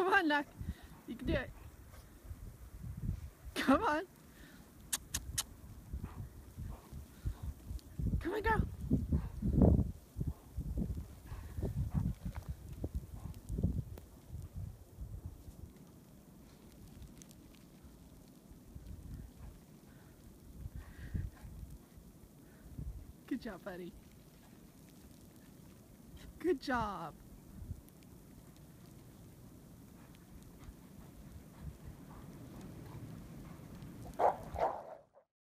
Come on, Luck. You can do it. Come on. Come on, girl. Good job, buddy. Good job.